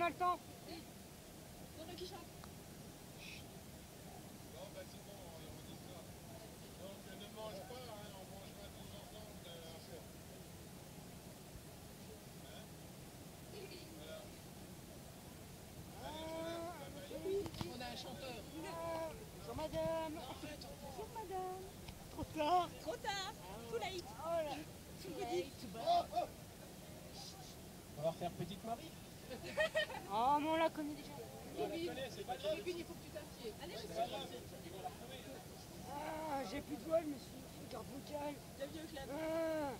a le temps. On on. On a un chanteur. Bonjour madame. Bonjour madame. Trop tard. Trop tard. Too late. On va refaire Petite Marie. Oh, mais on la connaît déjà. Kevin, il faut que tu t'assieds. Allez, je suis. Ah, j'ai plus de voix, je me suis fait garde vocale. Le vieux club. Ah.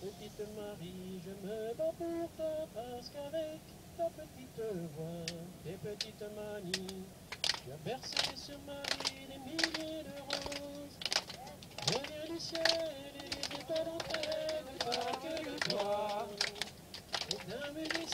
Petite Marie, je me bats pour toi parce qu'avec ta petite voix et petite manie, tu as bercé sur ma vie des milliers de roses. Derrière le ciel et les étoiles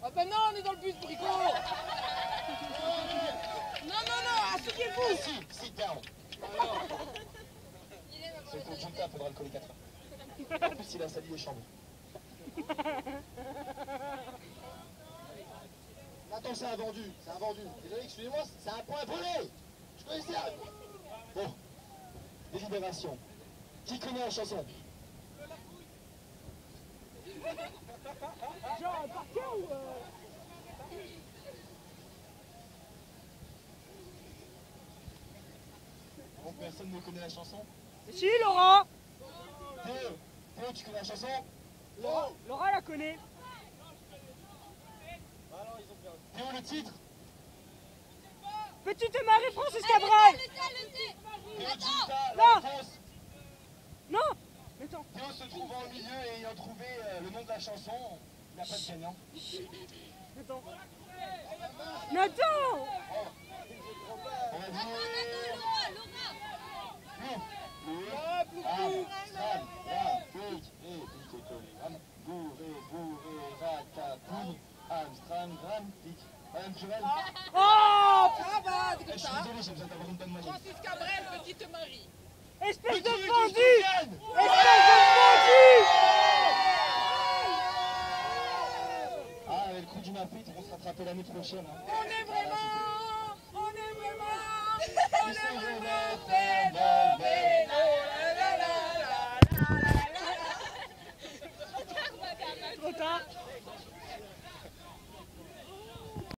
Oh ben non, on est dans le bus, Brico. Non, non, non, asseyez-vous. Assis, sit down. C'est ton Junta, faudra le coller 4 heures. En plus, il a sali les chambres. Attends, c'est un vendu, c'est un vendu. Désolé, excusez-moi, c'est un point volé. Je connaissais. Bon, délibération. Qui connaît la chanson? Genre, par cœur ou. euh, Bon, personne ne connaît la chanson Si, Laura. Théo, Théo, tu connais la chanson Laura, Laura la connaît. Théo, le titre Petite Marie Francis Cabral. La Non. Non. Mais attends. Théo se trouvant au milieu et ayant trouvé euh, le nom de la chanson, il n'y a pas de gagnant. On Oh, va, eh, je suis Greta. désolé, j'ai besoin d'avoir une bonne moyenne. Francis Cabrel, petite Marie. Espèce de. Christiane Espèce de bandit. Ah, avec le coup du Mafit, on va se rattraper l'année prochaine. hein. On est vraiment